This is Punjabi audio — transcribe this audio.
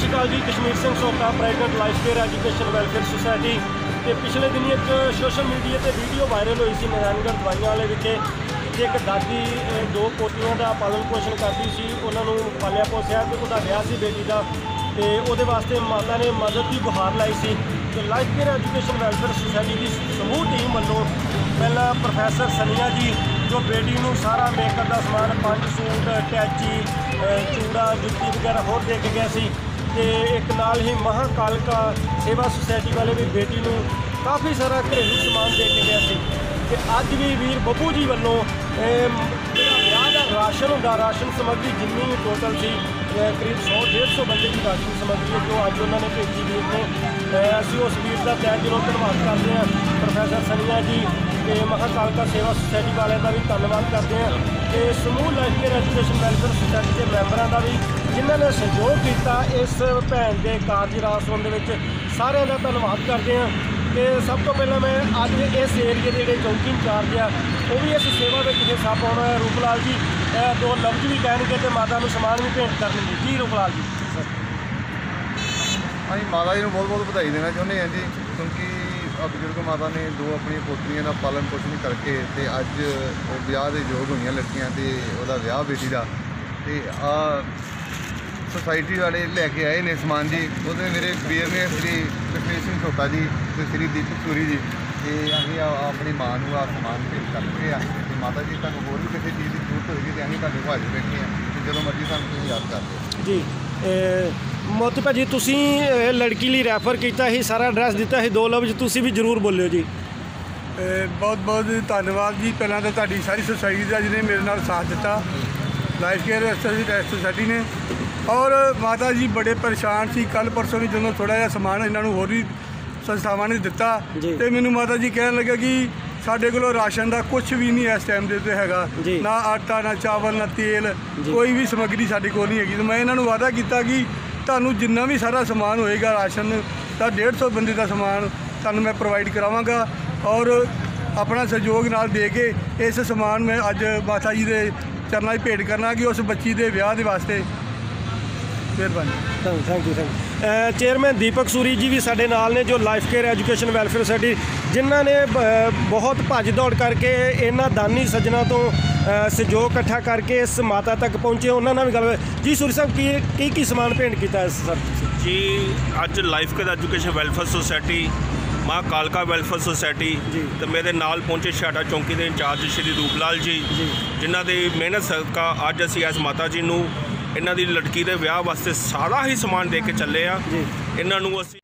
ਸਤਿ ਸ਼੍ਰੀ ਅਕਾਲ ਜੀ ਕਸ਼ਮੀਰ ਸਿੰਘ ਸੋਕਾ president life care education welfare society ਤੇ ਪਿਛਲੇ ਦਿਨੀ ਇੱਕ ਸੋਸ਼ਲ ਮੀਡੀਆ ਤੇ ਵੀਡੀਓ ਵਾਇਰਲ ਹੋਈ ਸੀ ਨਾਰਾਇਣਗੜ੍ਹ ਦਵਾਈਆਂ ਵਾਲੇ ਵਿਖੇ ਜਿੱਥੇ ਇੱਕ ਦਾਦੀ ਦੋ ਪੋਤੀਆਂ ਦਾ ਪਾਲਣ ਪੋਸ਼ਣ ਕਰਦੀ ਸੀ, ਉਹਨਾਂ ਨੂੰ ਪਾਲਿਆ ਪੋਸਿਆ ਤੇ ਉਹਦਾ ਵਿਆਹ ਸੀ ਬੇਟੀ ਦਾ। ਤੇ ਉਹਦੇ ਵਾਸਤੇ ਮਾਤਾ ਨੇ ਮਦਦ ਦੀ ਗੁਹਾਰ ਲਾਈ ਸੀ। ਤੇ life care education welfare society ਦੀ ਸਮੂਹ ਟੀਮ ਵੱਲੋਂ ਪਹਿਲਾਂ ਪ੍ਰੋਫੈਸਰ ਸਨੀਆ ਜੀ, ਜੋ ਬੇਟੀ ਨੂੰ ਸਾਰਾ ਮੇਕਅਪ ਦਾ ਸਮਾਨ, ਪੰਜ ਸੂਟ, ਟੈਚੀ ਚੂੜਾ, ਜੁੱਤੀ ਵਗੈਰਾ ਹੋਰ ਦੇ ਕੇ ਗਏ ਸੀ ਤੇ ਇੱਕ ਨਾਲ ਹੀ ਮਹਾਕਾਲਕਾ ਸੇਵਾ ਸੁਸਾਇਟੀ ਵਾਲੇ ਵੀ ਬੇਟੀ ਨੂੰ ਕਾਫੀ ਸਾਰਾ ਘਰੇਲੂ ਸਮਾਨ ਦੇ ਕੇ ਗਿਆ ਸੀ। ਤੇ ਅੱਜ ਵੀ ਵੀਰ ਬੱਬੂ ਜੀ ਵੱਲੋਂ ਜਿਹੜਾ ਵਿਆਹ ਦਾ ਰਾਸ਼ਨ ਹੁੰਦਾ ਰਾਸ਼ਨ ਸਮੱਗਰੀ ਜਿੰਨੀ ਟੋਟਲ ਸੀ ਅਹ, ਕਰੀਬ 100 150 ਬੰਦੇ ਦੀ ਰਾਸ਼ਨ ਸਮੱਗਰੀ ਹੈ ਜੋ ਅੱਜ ਉਹਨਾਂ ਨੇ ਭੇਜੀ ਵੀਰ ਨੇ। ਅਹ, ਅਸੀਂ ਉਸ ਵੀਰ ਦਾ ਤਹਿ ਦਿਲੋਂ ਧੰਨਵਾਦ ਕਰਦੇ ਹਾਂ। ਪ੍ਰੋਫੈਸਰ ਸਨੀਆ ਜੀ ਤੇ ਮਹਾਕਾਲਕਾ ਸੇਵਾ ਸੁਸਾਇਟੀ ਵਾਲਿਆਂ ਦਾ ਵੀ ਧੰਨਵਾਦ ਕਰਦੇ ਹਾਂ ਤੇ ਸਮੂਹ life care education welfare society ਦੇ ਮੈਂਬਰਾਂ ਦਾ ਵੀ ਜਿਨ੍ਹਾਂ ਨੇ ਸਹਿਯੋਗ ਕੀਤਾ ਇਸ ਭੈਣ ਦੇ ਕਾਰਜ ਰਾਸ ਹੋਣ ਦੇ ਵਿੱਚ, ਸਾਰਿਆਂ ਦਾ ਧੰਨਵਾਦ ਕਰਦੇ ਹਾਂ। ਤੇ ਸਭ ਤੋਂ ਪਹਿਲਾਂ ਮੈਂ ਅੱਜ ਇਸ ਏਰੀਏ ਦੇ ਜਿਹੜੇ ਚੌਕੀ ਇੰਚਾਰਜ ਆ, ਉਹ ਵੀ ਇਸ ਸੇਵਾ ਵਿੱਚ ਹਿੱਸਾ ਪਾਉਣਾ ਹੈ ਰੂਪਲਾਲ ਜੀ। ਦੋ ਲਫ਼ਜ਼ ਵੀ ਕਹਿਣਗੇ ਤੇ ਮਾਤਾ ਨੂੰ ਸਮਾਨ ਵੀ ਭੇਂਟ ਕਰਨਗੇ। ਜੀ, ਰੂਪਲਾਲ ਜੀ। ਅਸੀਂ ਮਾਤਾ ਜੀ ਨੂੰ ਬਹੁਤ ਬਹੁਤ ਵਧਾਈ ਦੇਣਾ ਚਾਹੁੰਦੇ ਹਾਂ ਜੀ। ਕਿਉਂਕਿ ਬਜ਼ੁਰਗ ਮਾਤਾ ਨੇ ਦੋ ਆਪਣੀਆਂ ਪੋਤਰੀਆਂ ਦਾ ਪਾਲਣ ਪੋਸ਼ਣ ਕਰਕੇ ਤੇ ਅੱਜ ਉਹ ਵਿਆਹ ਦੇ ਯੋਗ ਹੋਈਆਂ ਲੜਕੀਆਂ ਤੇ ਉਹਦਾ ਵਿਆਹ ਬੇਟੀ ਦਾ। ਤੇ ਆ ਸੁਸਾਇਟੀ ਵਾਲੇ ਲੈ ਕੇ ਆਏ ਨੇ ਸਮਾਨ ਜੀ। ਉਹਦੇ ਮੇਰੇ ਵੀਰ ਨੇ ਸ੍ਰੀ ਕਸ਼ਮੀਰ ਸਿੰਘ ਛੋਟਾ ਜੀ ਤੇ ਸ੍ਰੀ ਦੀਪਕ ਸੂਰੀ ਜੀ। ਤੇ ਅਸੀਂ ਆਪਣੀ ਮਾਂ ਨੂੰ ਆ ਸਮਾਨ ਭੇਟ ਕਰਕੇ ਆ। ਤੇ ਮਾਤਾ ਜੀ, ਤੁਹਾਨੂੰ ਹੋਰ ਵੀ ਕਿਸੇ ਚੀਜ਼ ਦੀ ਜ਼ਰੂਰਤ ਹੋਏਗੀ ਤੇ ਅਸੀਂ ਤੁਹਾਡੇ ਕੋਲ ਹਾਜ਼ਰ ਬੈਠੇ ਆ। ਤੇ ਜਦੋਂ ਮਰਜ਼ੀ ਸਾਨੂੰ ਤੁਸੀਂ ਯਾਦ ਕਰ ਲਿਓ ਜੀ ਮੋਤੀ ਭਾਜੀ ਤੁਸੀਂ ਇਹ ਲੜਕੀ ਲਈ ਰੈਫਰ ਕੀਤਾ ਸੀ ਸਾਰਾ ਐਡਰੈਸ ਦਿੱਤਾ ਸੀ ਦੋ ਲਫ਼ਜ਼ ਤੁਸੀਂ ਵੀ ਜ਼ਰੂਰ ਬੋਲਿਓ ਜੀ। ਬਹੁਤ ਬਹੁਤ ਧੰਨਵਾਦ ਜੀ। ਪਹਿਲਾਂ ਤਾਂ ਤੁਹਾਡੀ ਸਾਰੀ ਸੁਸਾਇਟੀ ਦਾ ਜਿਹਨੇ ਮੇਰੇ ਨਾਲ ਸਾਥ ਦਿੱਤਾ। ਲਾਈਫ ਕੇਅਰ ਸੁਸਾਇਟੀ ਨੇ। ਔਰ ਮਾਤਾ ਜੀ ਬੜੇ ਪਰੇਸ਼ਾਨ ਸੀ। ਕੱਲ ਪਰਸੋਂ ਵੀ ਜਦੋਂ ਥੋੜਾ ਜਿਹਾ ਸਮਾਨ ਇਹਨਾਂ ਨੂੰ ਹੋਰ ਵੀ ਸੰਸਥਾਵਾਂ ਨੇ ਦਿੱਤਾ। ਤੇ ਮੈਨੂੰ ਮਾਤਾ ਜੀ ਕਹਿਣ ਲੱਗਾ ਕਿ ਸਾਡੇ ਕੋਲੋਂ ਰਾਸ਼ਨ ਦਾ ਕੁਝ ਵੀ ਨਹੀਂ ਇਸ ਟਾਈਮ ਦੇ ਉੱਤੇ ਹੈਗਾ। ਨਾ ਆਟਾ ਨਾ ਚਾਵਲ ਨਾ ਤੇਲ। ਕੋਈ ਵੀ ਸਮੱਗਰੀ ਸਾਡੇ ਕੋਲ ਨਹੀਂ ਹੈਗੀ। ਤੇ ਮੈਂ ਇਹਨਾਂ ਨੂੰ ਵਾਅਦਾ ਕੀਤਾ ਕਿ ਤੁਹਾਨੂੰ ਜਿੰਨਾ ਵੀ ਸਾਰਾ ਸਮਾਨ ਹੋਏਗਾ ਰਾਸ਼ਨ ਦਾ 150 ਬੰਦੇ ਦਾ ਸਮਾਨ ਤੁਹਾਨੂੰ ਮੈਂ ਪ੍ਰੋਵਾਈਡ ਕਰਾਵਾਂਗਾ ਔਰ ਆਪਣਾ ਸਹਿਯੋਗ ਨਾਲ ਦੇ ਕੇ ਇਸ ਸਮਾਨ ਮੈਂ ਅੱਜ ਮਾਤਾ ਜੀ ਦੇ ਚਰਨਾਂ 'ਚ ਭੇਟ ਕਰਨਾ ਕਿ ਉਸ ਬੱਚੀ ਦੇ ਵਿਆਹ ਦੇ ਵਾਸਤੇ। ਮਿਹਰਬਾਨੀ। Thank you thank chairman Deepak Suri ji ਵੀ ਸਾਡੇ ਨਾਲ ਨੇ ਜੋ life care education welfare society ਜਿਨ੍ਹਾਂ ਨੇ ਬਹੁਤ ਭੱਜ ਦੌੜ ਕਰਕੇ ਇਹਨਾਂ ਦਾਨੀ ਸੱਜਣਾ ਤੋਂ ਸਹਿਯੋਗ ਇਕੱਠਾ ਕਰਕੇ ਇਸ ਮਾਤਾ ਤੱਕ ਪਹੁੰਚੇ ਉਹਨਾਂ ਨਾਲ ਵੀ ਗੱਲ ਜੀ ਸੂਰੀ ਸਾਹਿਬ ਕੀ ਕੀ ਕੀ ਸਮਾਨ ਭੇਂਟ ਕੀਤਾ ਇਸ ਸਰ ਜੀ ਅੱਜ life care education welfare society ਮਾਂ ਕਾਲਕਾ ਵੈਲਫੇਅਰ ਸੁਸਾਇਟੀ। ਤੇ ਮੇਰੇ ਨਾਲ ਪਹੁੰਚੇ ਛਾਟਾ ਚੌਂਕੀ ਦੇ ਇੰਚਾਰਜ ਸ਼੍ਰੀ ਰੂਪਲਾਲ ਜੀ। ਜਿਨ੍ਹਾਂ ਦੀ ਮਿਹਨਤ ਸਦਕਾ ਅੱਜ ਅਸੀਂ ਇਸ ਮਾਤਾ ਜੀ ਨੂੰ ਇਹਨਾਂ ਦੀ ਲੜਕੀ ਦੇ ਵਿਆਹ ਵਾਸਤੇ ਸਾਰਾ ਹੀ ਸਮਾਨ ਦੇ ਕੇ ਚੱਲੇ ਆ। ਇਹਨਾਂ ਨੂੰ ਅਸੀਂ